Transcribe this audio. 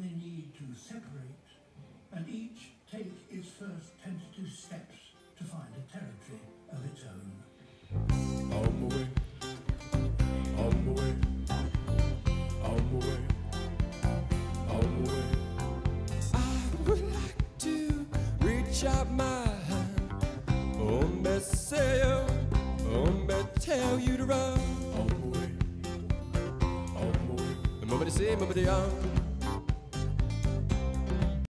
a when they need to separate and each take its first tentative steps to find a territory of its own. On the way, on the way, on the way, on the way. I would like to reach out my hand, oh, me say, oh, me tell you to run. On the way, on the way. Mama say, mama say,